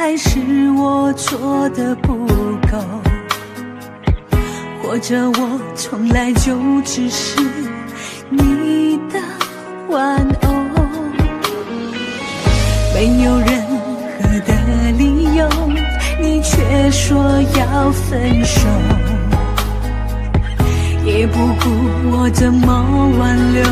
还是我做的不够？或者我从来就只是你的玩偶？没有任何的理由，你却说要分手，也不顾我怎么挽留，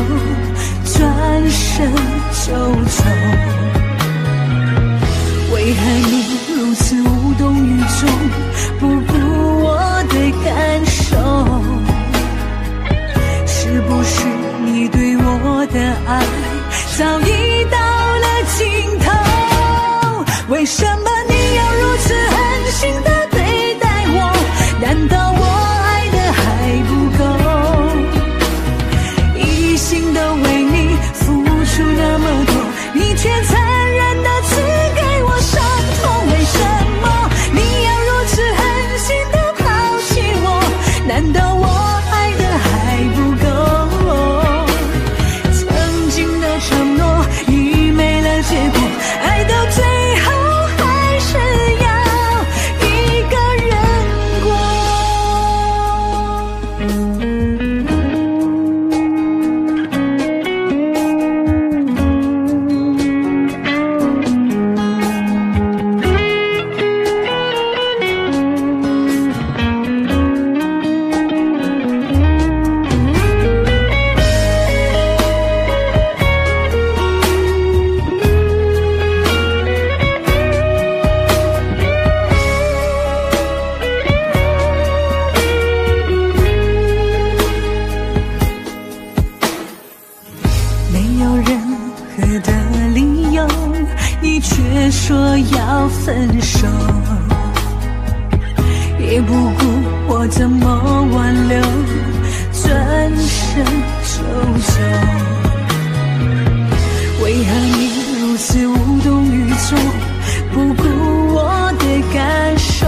没有任何的理由，你却说要分手，也不顾我怎么挽留，转身就走。为何你如此无动于衷，不顾我的感受？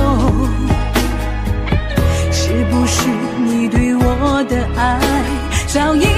是不是你对我的爱早已？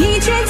你却